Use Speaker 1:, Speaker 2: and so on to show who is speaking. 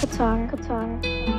Speaker 1: Qatar, Qatar.